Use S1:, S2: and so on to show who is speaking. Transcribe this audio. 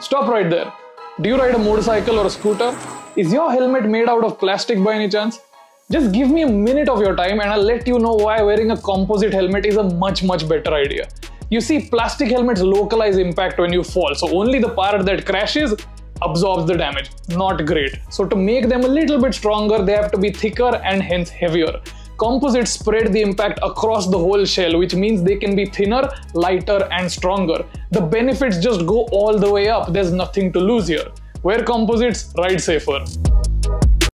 S1: Stop right there. Do you ride a motorcycle or a scooter? Is your helmet made out of plastic by any chance? Just give me a minute of your time and I'll let you know why wearing a composite helmet is a much much better idea. You see, plastic helmets localize impact when you fall, so only the part that crashes absorbs the damage. Not great. So to make them a little bit stronger, they have to be thicker and hence heavier. Composites spread the impact across the whole shell, which means they can be thinner, lighter, and stronger. The benefits just go all the way up. There's nothing to lose here. Wear composites, ride safer.